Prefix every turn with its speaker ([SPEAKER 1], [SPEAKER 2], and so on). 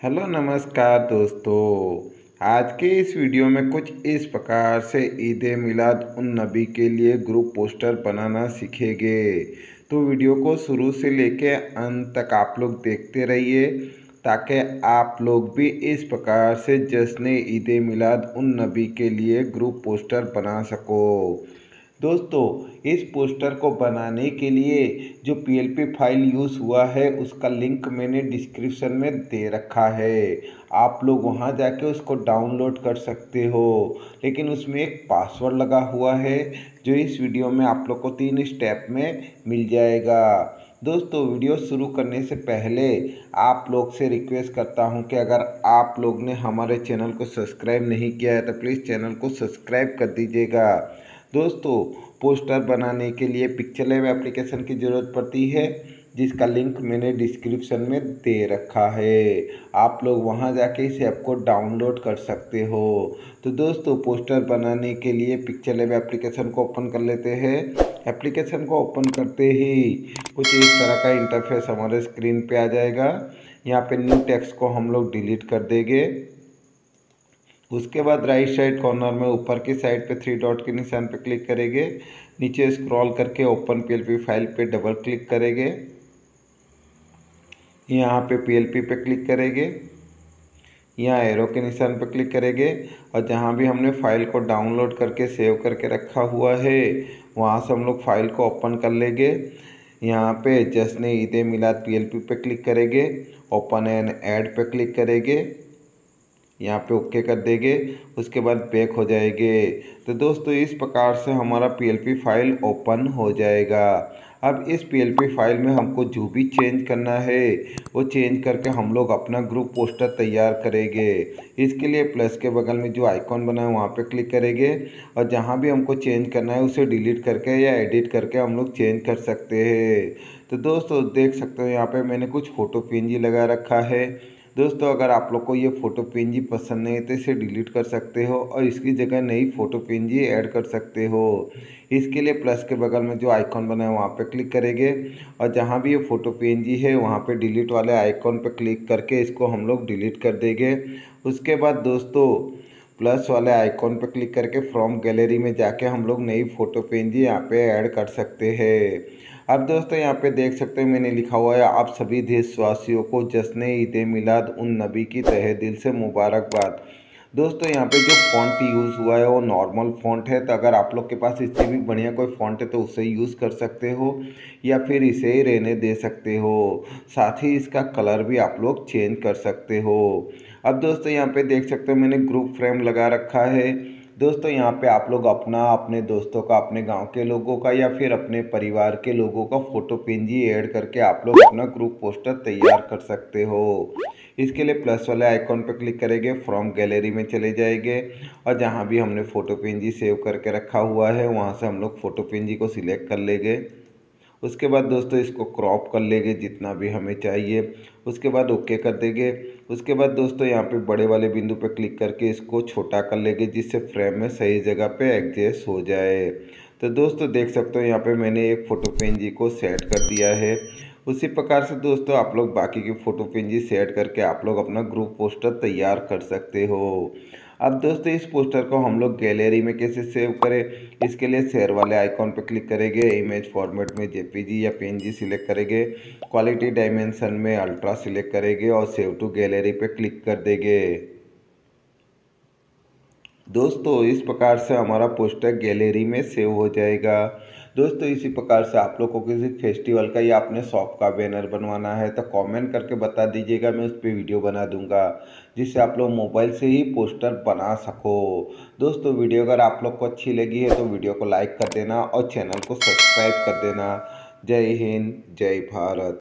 [SPEAKER 1] Hello नमस्कार दोस्तों। आज के इस वीडियो में कुछ इस प्रकार से ईद मिलाद उन नबी के लिए ग्रुप पोस्टर बनाना सीखेंगे। तो वीडियो को शुरू से लेके अंत तक आप लोग देखते रहिए, ताकि आप लोग भी इस प्रकार से जश्न ईद मिलाद उन नबी के लिए ग्रुप पोस्टर बना सको। दोस्तों, इस पोस्टर को बनाने के लिए जो पीएलपी फ़ाइल यूज़ हुआ है, उसका लिंक मैंने डिस्क्रिप्शन में दे रखा है। आप लोग वहाँ जाके उसको डाउनलोड कर सकते हो। लेकिन उसमें एक पासवर्ड लगा हुआ है, जो इस वीडियो में आप लोग को तीन स्टेप में मिल जाएगा। दोस्तों, वीडियो शुरू करने से पहले आप लोग से रिक्वेस्ट करता हूँ कि अगर आप लोग ने हमारे चैनल को सब्सक्राइब नहीं किया है तो प्लीज़ चैनल को सब्सक्राइब कर दीजिएगा। दोस्तों, पोस्टर बनाने के लिए पिक्चर लैब एप्लीकेशन की ज़रूरत पड़ती है, जिसका लिंक मैंने डिस्क्रिप्शन में दे रखा है। आप लोग वहाँ जाके इस ऐप को डाउनलोड कर सकते हो। तो दोस्तों, पोस्टर बनाने के लिए पिक्चर लैब एप्लीकेशन को ओपन कर लेते हैं। एप्लीकेशन को ओपन करते ही कुछ इस तरह का इंटरफेस हमारे स्क्रीन पे आ जाएगा। यहाँ पे न्यू टेक्स्ट को हम लोग डिलीट कर देंगे। उसके बाद राइट साइड कॉर्नर में ऊपर की साइड पे थ्री डॉट के निशान पे क्लिक करेंगे। नीचे स्क्रॉल करके ओपन पीएलपी फ़ाइल पे डबल क्लिक करेंगे। यहाँ पे पीएलपी पे क्लिक करेंगे। यहाँ एरो के निशान पे क्लिक करेंगे। और जहाँ भी हमने फ़ाइल को डाउनलोड करके सेव करके रखा हुआ है, वहाँ से हम लोग फ़ाइल को ओपन कर लेंगे। यहाँ पे जश्न ईद मिलाद पीएलपी पे क्लिक करेंगे। ओपन एंड ऐड पे क्लिक करेंगे। यहाँ पे ओके कर देंगे, उसके बाद बैक हो जाएँगे। तो दोस्तों, इस प्रकार से हमारा पीएलपी फ़ाइल ओपन हो जाएगा। अब इस पीएलपी फ़ाइल में हमको जो भी चेंज करना है, वो चेंज करके हम लोग अपना ग्रुप पोस्टर तैयार करेंगे। इसके लिए प्लस के बगल में जो आइकॉन बना है, वहाँ पे क्लिक करेंगे और जहाँ भी हमको चेंज करना है, उसे डिलीट करके या एडिट करके हम लोग चेंज कर सकते हैं। तो दोस्तों, देख सकते हो यहाँ पे मैंने कुछ फ़ोटो पी लगा रखा है। दोस्तों, अगर आप लोग को ये फ़ोटो पेंजी पसंद नहीं है तो इसे डिलीट कर सकते हो और इसकी जगह नई फ़ोटो पेंजी ऐड कर सकते हो। इसके लिए प्लस के बगल में जो आइकॉन बना है, वहाँ पे क्लिक करेंगे और जहाँ भी ये फ़ोटो पेंजी है, वहाँ पे डिलीट वाले आइकॉन पे क्लिक करके इसको हम लोग डिलीट कर देंगे। उसके बाद दोस्तों प्लस वाले आइकॉन पर क्लिक करके फ्रॉम गैलरी में जाके हम लोग नई फ़ोटो पेंजी यहाँ पे ऐड कर सकते हैं। अब दोस्तों यहाँ पे देख सकते हैं मैंने लिखा हुआ है, आप सभी देशवासियों को जश्न ईद मिलाद उन नबी की तहे दिल से मुबारकबाद। दोस्तों यहाँ पे जो फ़ॉन्ट यूज़ हुआ है वो नॉर्मल फ़ॉन्ट है तो अगर आप लोग के पास इससे भी बढ़िया कोई फ़ॉन्ट है तो उसे यूज़ कर सकते हो या फिर इसे ही रहने दे सकते हो। साथ ही इसका कलर भी आप लोग चेंज कर सकते हो। अब दोस्तों यहाँ पे देख सकते हो मैंने ग्रुप फ्रेम लगा रखा है। दोस्तों यहाँ पे आप लोग अपना, अपने दोस्तों का, अपने गाँव के लोगों का या फिर अपने परिवार के लोगों का फ़ोटो पेंजी ऐड करके आप लोग अपना ग्रुप पोस्टर तैयार कर सकते हो। इसके लिए प्लस वाले आइकॉन पर क्लिक करेंगे फ्रॉम गैलरी में चले जाएँगे और जहाँ भी हमने फ़ोटो पेंजी सेव करके रखा हुआ है, वहाँ से हम लोग फ़ोटो पेंजी को सिलेक्ट कर लेंगे। उसके बाद दोस्तों इसको क्रॉप कर लेंगे जितना भी हमें चाहिए। उसके बाद ओके कर देंगे। उसके बाद दोस्तों यहाँ पे बड़े वाले बिंदु पे क्लिक करके इसको छोटा कर लेंगे जिससे फ्रेम में सही जगह पे एडजस्ट हो जाए। तो दोस्तों देख सकते हो यहाँ पे मैंने एक फ़ोटो पेंजी को सेट कर दिया है। उसी प्रकार से दोस्तों आप लोग बाकी की फ़ोटो पेंजी सेट करके आप लोग अपना ग्रुप पोस्टर तैयार कर सकते हो। अब दोस्तों, इस पोस्टर को हम लोग गैलरी में कैसे सेव करें? इसके लिए शेयर वाले आइकॉन पर क्लिक करेंगे। इमेज फॉर्मेट में जेपीजी या पीएनजी सिलेक्ट करेंगे। क्वालिटी डायमेंशन में अल्ट्रा सिलेक्ट करेंगे और सेव टू गैलरी पर क्लिक कर देंगे। दोस्तों, इस प्रकार से हमारा पोस्टर गैलरी में सेव हो जाएगा। दोस्तों, इसी प्रकार से आप लोग को किसी फेस्टिवल का या अपने शॉप का बैनर बनवाना है तो कमेंट करके बता दीजिएगा, मैं उस पर वीडियो बना दूँगा, जिससे आप लोग मोबाइल से ही पोस्टर बना सको। दोस्तों, वीडियो अगर आप लोग को अच्छी लगी है तो वीडियो को लाइक कर देना और चैनल को सब्सक्राइब कर देना। जय हिंद, जय भारत।